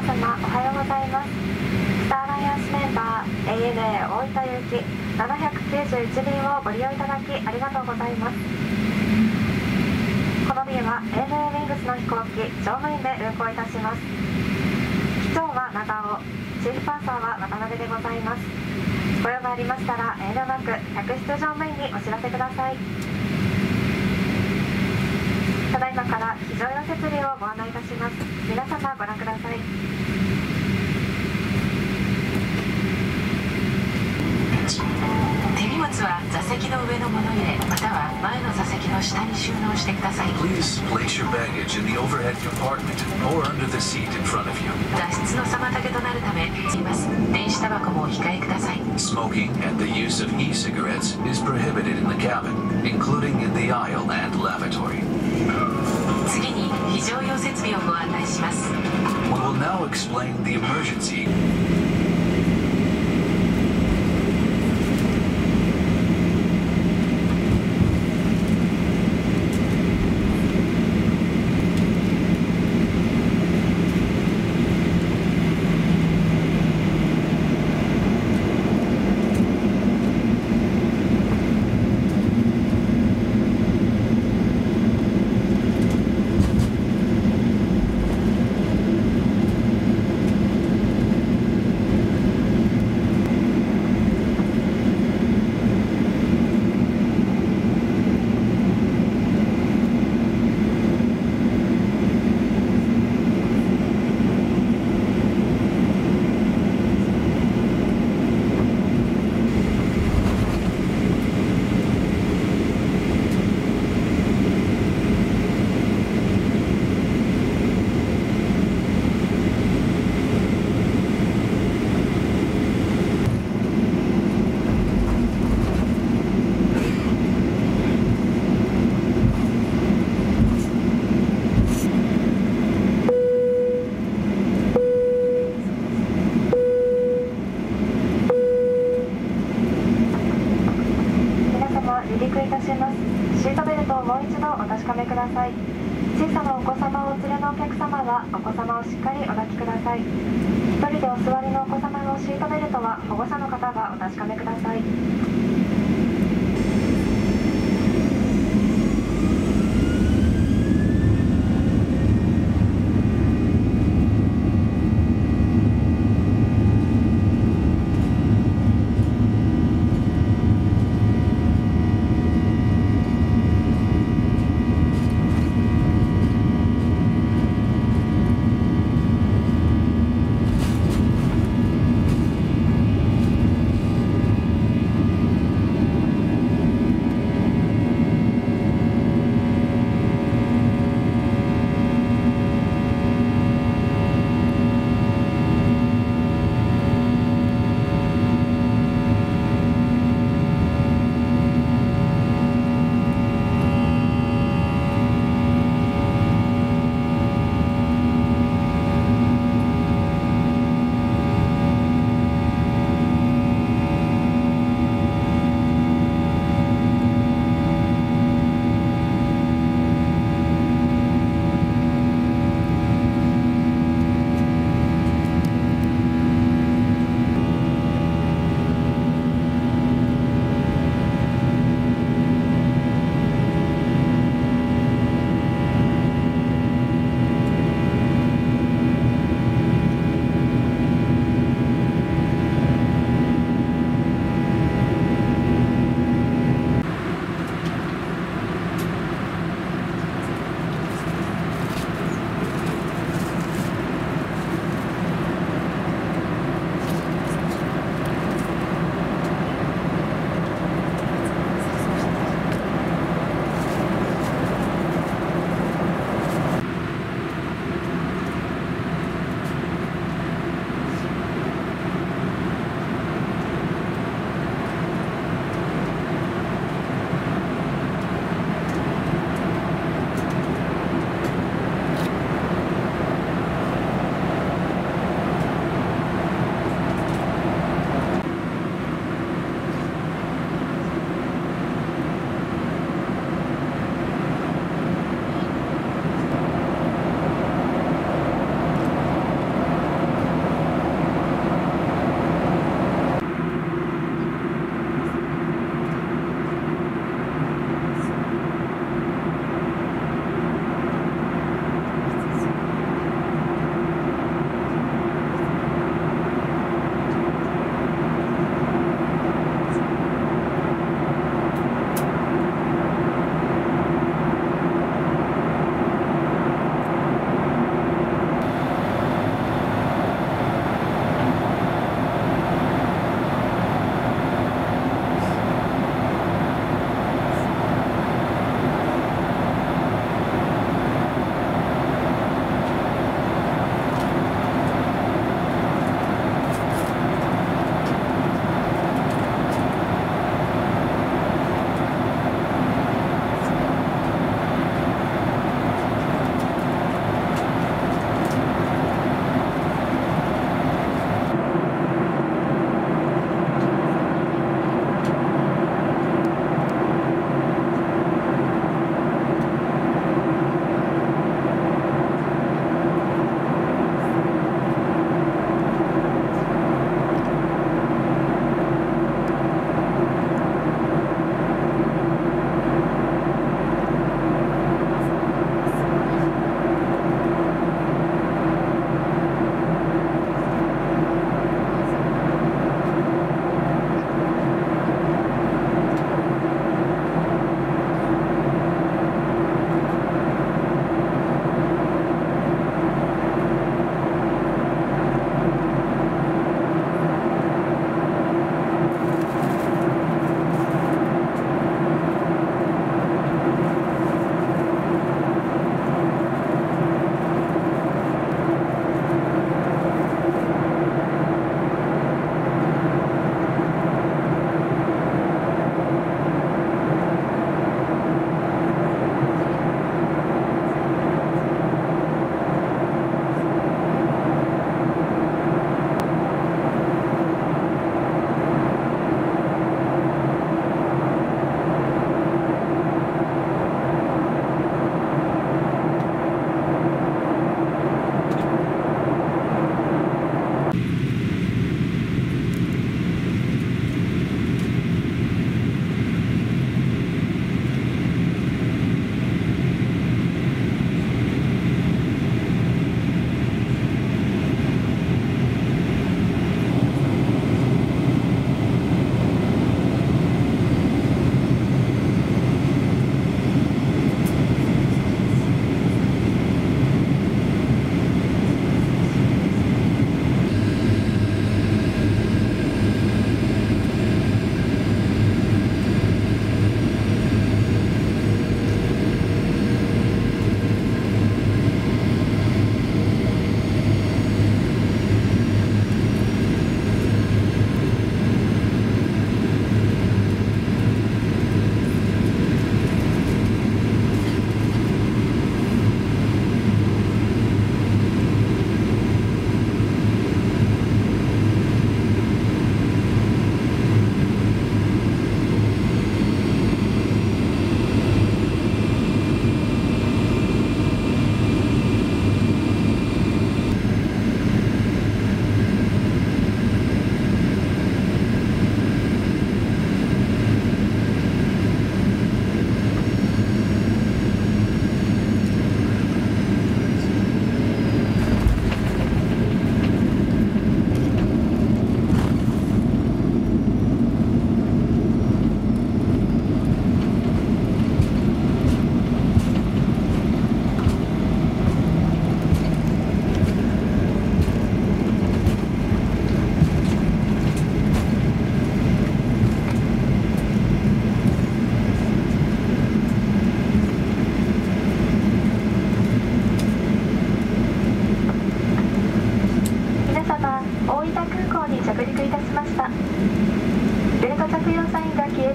皆様おはようございます。スターアライアンスメンバー ANA 大分行き791便をご利用いただきありがとうございます。この便は ANA ウィングスの飛行機乗務員で運航いたします。機長は長尾チーフパーサーは渡辺でございます。ご用がありましたら遠慮なく客室乗務員にお知らせください。ただいまから非常用設備をご案内いたします皆様ご覧ください手荷物は座席の上の物入れまたは前の座席の下に収納してください Please place your baggage in the overhead compartment or under the seat in front of you. 脱出の妨げとなるためすいます電子タバコもお控えください Smoking and the use of e-cigarettes is prohibited in the cabin, including in the aisle and lavatory. 次に非常用設備をご案内します。のお客様はお子様をしっかりお抱きください。1人でお座りのお子様のシートベルトは保護者の方がお確かめください。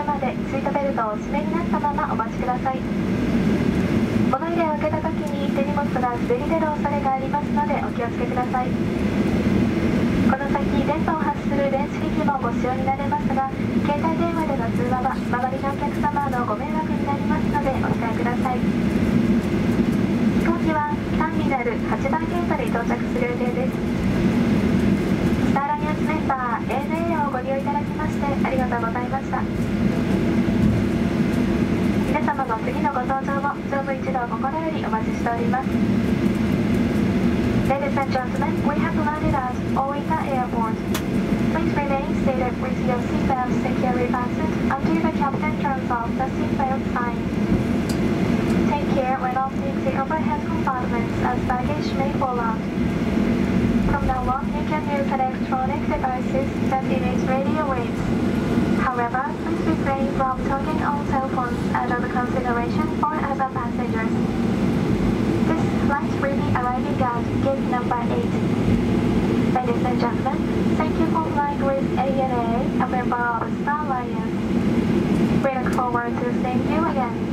るまでシートベルトをお締めになったままお待ちください。物入れを開けた時に手荷物が滑り出る恐れがありますのでお気をつけください。この先電波を発する電子機器もご使用になれますが携帯電話での通話は周りのお客様のご迷惑になりますのでお控えください。飛行機はターミナル8番ゲートに到着する予定です。スターライアンスメンバー ANA をご利用いただきましてありがとうございました皆様の次のご搭乗も乗務一同心よりお待ちしております Ladies and gentlemen, we have landed at Oita Airport. Please remain seated with your seatbelt securely fastened until the captain turns off the seatbelt sign. Take care when opening the overhead compartments as baggage may fall out. from the long-range electronic devices that emit radio waves. However, please refrain from talking on cell phones out of consideration for other passengers. This flight will be arriving at gate number 8. Ladies and gentlemen, thank you for flying with ANA, a member of Star Alliance. We look forward to seeing you again.